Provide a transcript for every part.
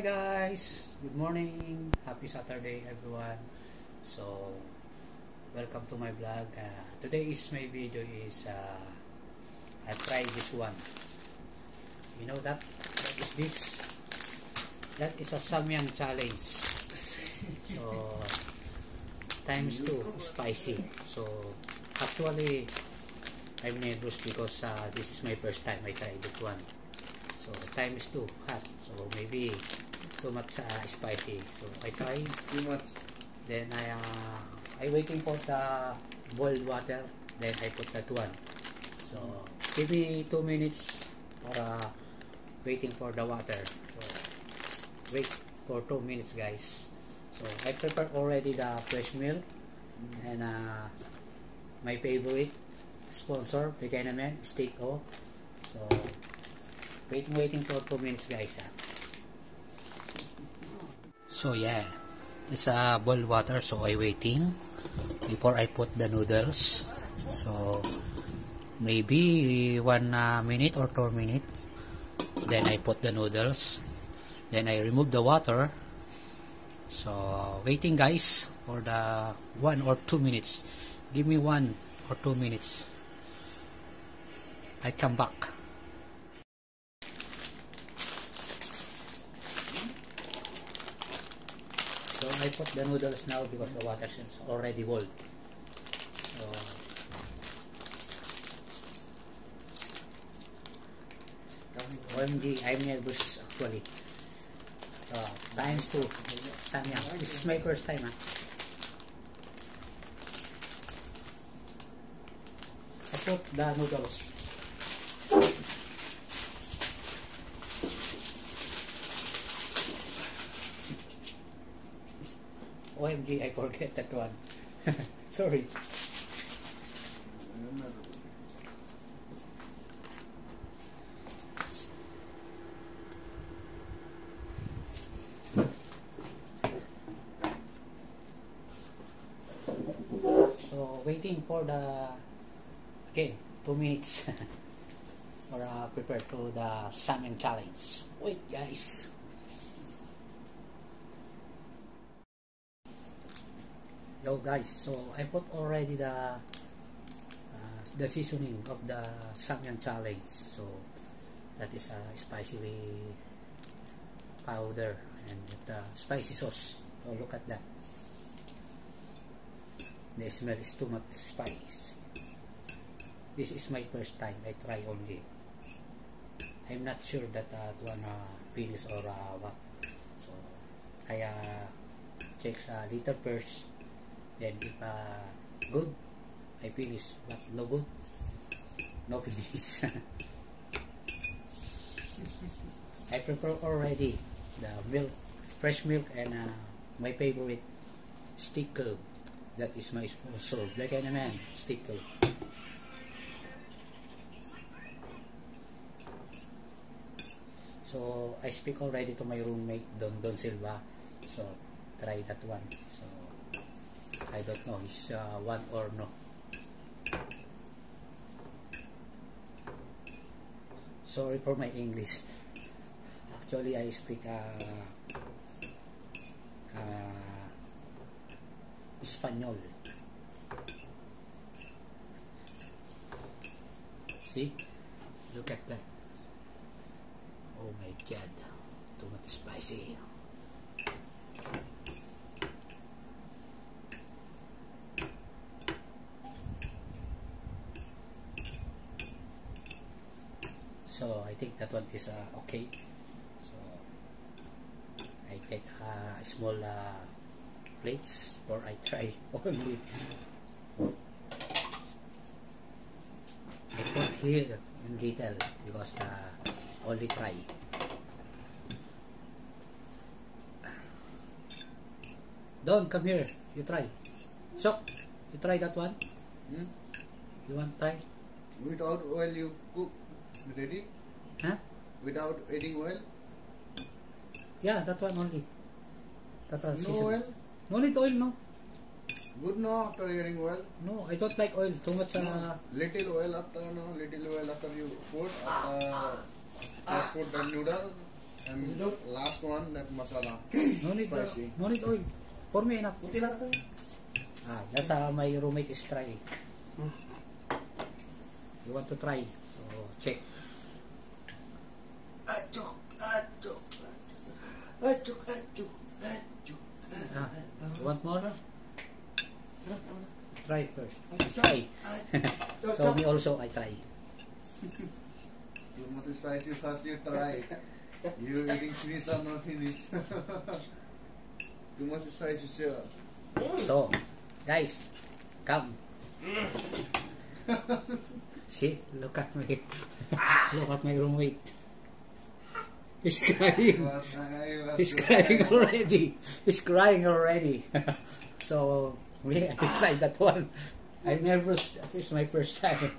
guys, good morning, happy Saturday everyone. So, welcome to my vlog. Uh, today is my video is uh, I try this one. You know that? What is this? That is a Samyang challenge. So, times 2 spicy. So, actually, I'm nervous because uh, this is my first time I tried this one. So, time is 2 hot. So, maybe too much uh, spicy. So, I try. Too much. Then, I uh, I waiting for the boiled water. Then, I put that one. So, give me 2 minutes for uh, waiting for the water. So, wait for 2 minutes, guys. So, I prepared already the fresh milk. And uh, my favorite sponsor, Buchanan Steak O. So, waiting, waiting for 2 minutes, guys. ah. So, yeah. It's a uh, boiled water, so I waiting before I put the noodles. So, maybe 1 uh, minute or 2 minutes. Then I put the noodles. Then I remove the water. So, waiting guys for the 1 or 2 minutes. Give me 1 or 2 minutes. I come back. So, I put the noodles now because the water is already boiled. So, OMG, I'm nervous actually. So, times 2. Samyang. This is my first time ah. I put the noodles. OMG, I forget that one. Sorry. So, waiting for the, again, 2 minutes for uh, prepare to the salmon challenge. Wait, guys. Yo guys, so I put already the uh, the seasoning of the Samyang challenge. So that is a spicy powder and the spicy sauce. So look at that. The smell is too much spice. This is my first time. I try only. I'm not sure that uh, one uh, finish or uh, what. So I uh, check sa liter first. Then if uh, good, I finish. But no good, no finish. I prepare already the milk, fresh milk, and uh, my favorite sticker. That is my sponsor, Black and Man sticker. So I speak already to my roommate Don Don Silva. So try that one. So I don't know is uh, one or no. Sorry for my English. Actually, I speak uh, uh, Espanol. See? Look at that. Oh my god. Too much spicy. So I think that one is uh, okay. So I take uh, small uh, plates or I try only. I put here in little because uh, only try. Don, come here. You try. Sok, you try that one. Hmm? You want try? Without oil you cook ready? Huh? Without adding oil? Yeah, that one only. That one No season. oil? No need oil, no. Good no after adding oil? No, I don't like oil. Too much. Uh, Little oil after no, little oil after you put after just put the noodle And last one, that masala. No need, uh, Spicy. no need oil. For me enough. Kunti lang ako. Ah, that's how my roommate is trying. You want to try? So, check. Achok. Ah, you want more? Try first. Achok, Try. So, me also, I try. Too much spicy first you try. you eating finish or not finish. Too much spicy sure. So, guys, come. See, look at me. look at my roommate. He's crying. He's crying already. He's crying already. so, we I tried that one. I never, that is my first time.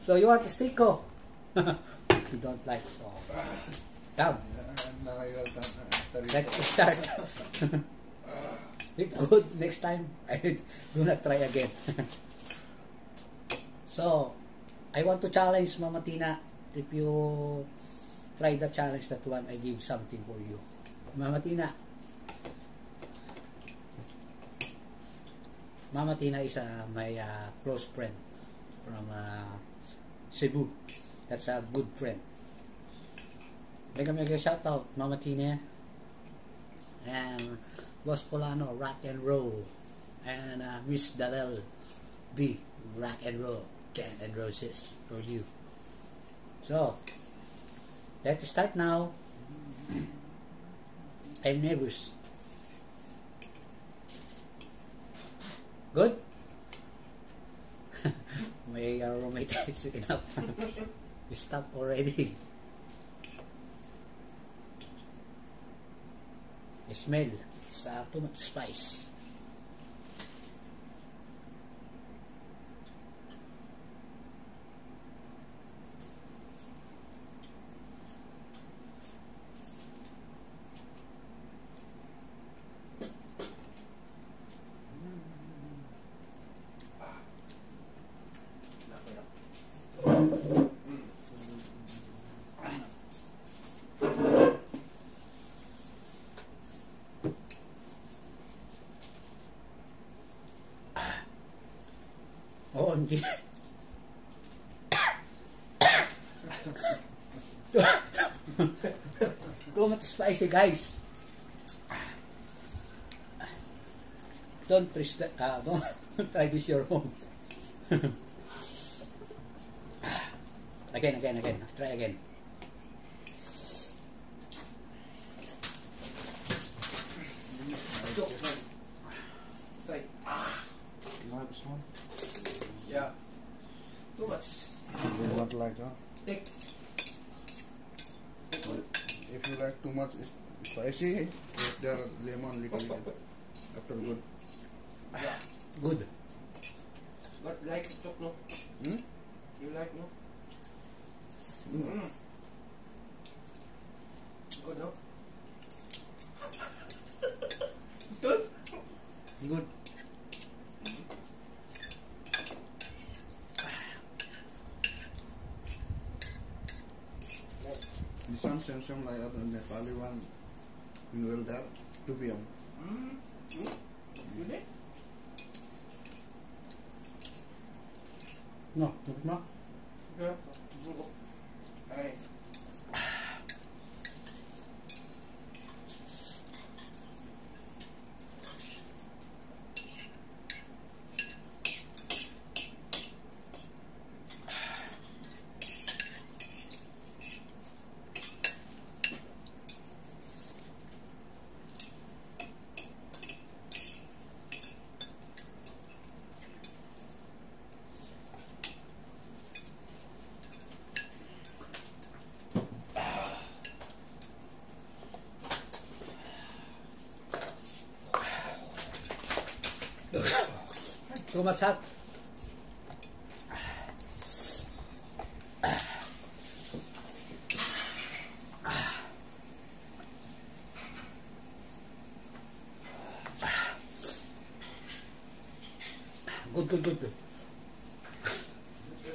So, you want a stick ko? you don't like, so. You let's start. if good, next time, I do not try again. so, I want to challenge Mama Tina. If you try the challenge that one, I give something for you. Mama Tina. Mama Tina is uh, my uh, close friend from uh, Cebu. That's a good friend. Mega mega shout out Mama Tina and Boss Polano Rock and Roll and uh, Miss Dalel B Rock and Roll Can and Roses for you. So let's start now. I'm nervous. Good? My uh, roommate is enough. Stop already. smell sa too much spice. Hindi. Too much spicy, guys. Don't try that. Uh, don't try this your own. again, again, again. Try again. Achok. Try. Like this one? Yeah. Too much. You don't like, huh? Take. If you like too much is- spicy, put there lemon little bit. After good. Yeah. Good. But like achok, no? Hmm? You like, no? Mm. Mm. Good, no? Good? Good. This one same same like other Nepali one. You will there 2 p.m. Mm. Mm. Good, eh? No, no. kumatsat. Good, good, good, good.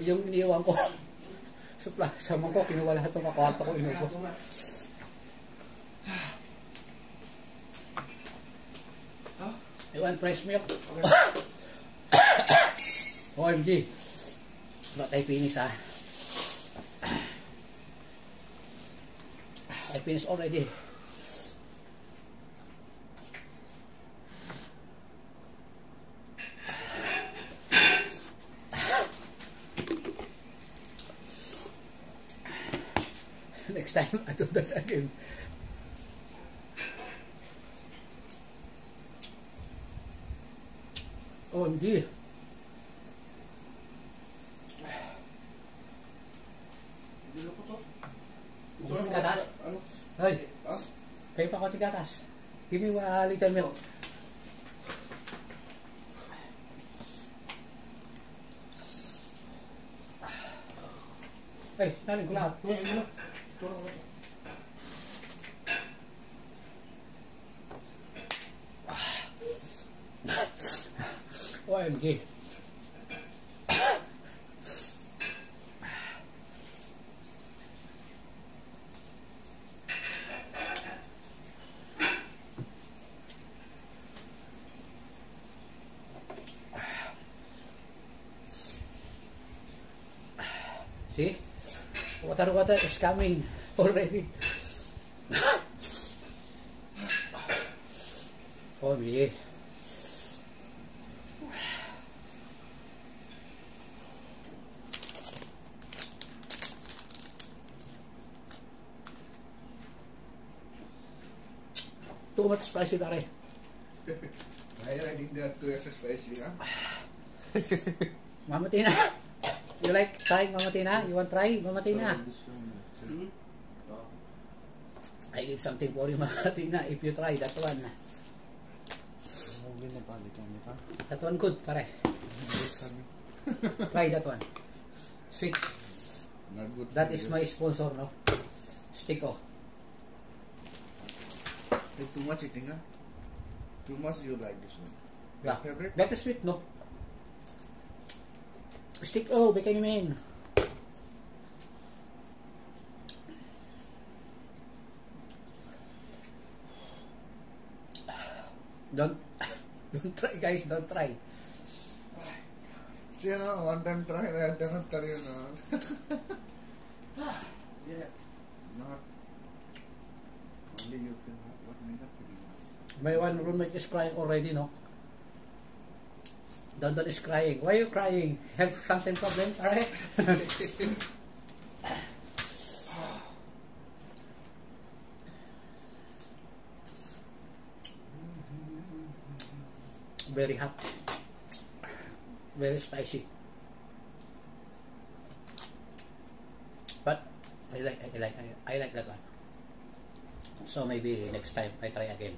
Yung iniwan ko sa plaza ko, kinuha lahat ng kwarto ko, inubos. You want fresh milk? Okay. OMG. Not tayo finish ah. I finished already. Next time, I do that again. OMG. Dilo ko to. Gusto mo gatas? Ano? Hey, Ah? kayo pa konti gatas. Give me a little milk. Hey, naling ko lahat. Ngayon, ano? Turo ko. OMG. See? Water water is coming already. OMG. Too much spicy pare. I think that too extra spicy, huh? Mama Tina. You like trying Mama Tina? You want try Mama Tina? Hmm? I give something for you Mama Tina if you try that one. That one good pare. Try that one. Sweet. That is my sponsor no. Stick. Hey, too much eating, huh? Too much you like this one. Yeah. Favorite? That is sweet no. Stick oh, baka naman. Don't don't try guys, don't try. See, no, one time try, don't tell you, no. Yeah. Not. Only you feel hot. What up feeling hot? My one roommate is crying already, no? Dondon is crying. Why are you crying? Have something problem? Alright? Very hot. Very spicy. But I like I like I like that one. So maybe next time I try again.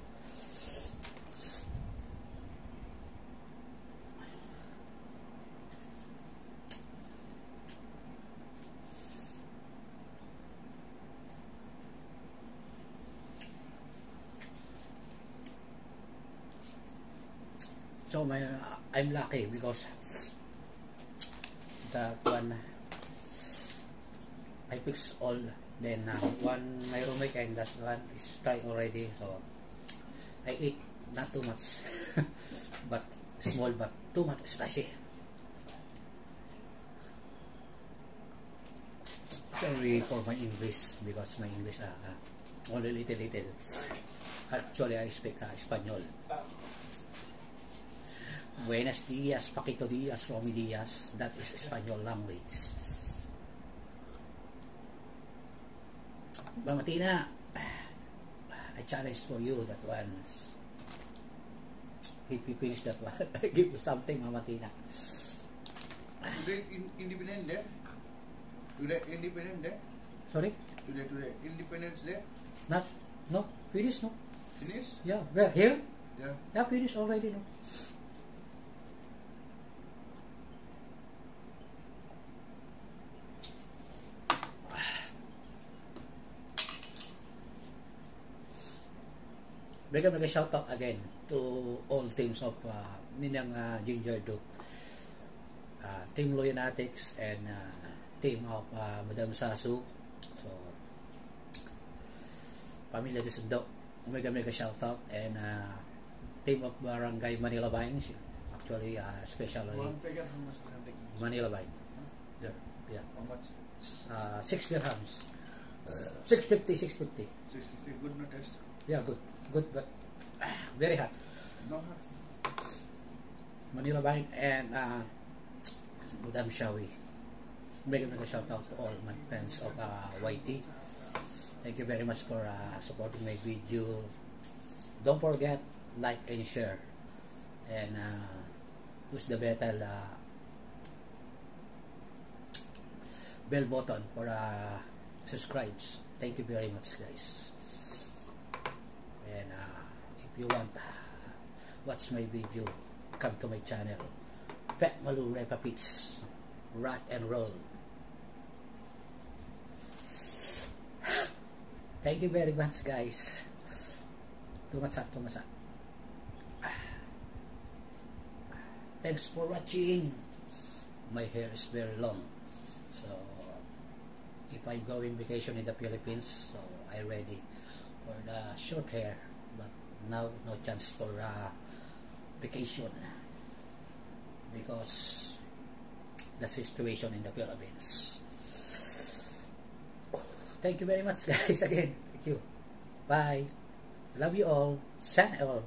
So my I'm lucky because that one I fix all then uh, one my roommate and that one is try already so I eat not too much but small but too much spicy. Sorry for my English because my English uh, uh, only little little. Actually I speak uh, Espanol Buenos dias, Paquito Diaz, Romy Diaz. That is Espanol language. Mama Tina, I challenge for you that one. If you finish that one, give you something, Mama Tina. Today, in, Independence Day? Today, Independence Day? Sorry? Today, today, Independence Day? Not, no, finish, no? Finish? Yeah, where? Here? Yeah. Yeah, finish already, no? Bigyan mga shout out again to all teams of uh, Ninang uh, Ginger Duke, uh, Team Loyanatics and uh, team of uh, Madam Sasu. So, Pamilya de Sundo, mega mega shout out and uh, team of Barangay Manila Vines. Actually, uh, take? Manila Vine. Yeah. Much? Uh, 6 dirhams. 650, 650. 650, good na taste. Yeah, good. Good, but ah, very hot. No, Manila Vine and uh, Madam Shawi. Make a shout out to all my fans of uh, YT. Thank you very much for uh, supporting my video. Don't forget, like and share. And uh, push the bell, uh, bell button for uh, subscribes. Thank you very much, guys. And uh, if you want watch my video, come to my channel. Fat Malu Repa Peace. Rock and roll. Thank you very much guys. Tumatsa, tumatsa. Thanks for watching. My hair is very long. So, if I go in vacation in the Philippines, so I ready for the short hair. But now, no chance for uh, vacation because the situation in the Philippines. Thank you very much guys again. Thank you. Bye. Love you all. Sana all.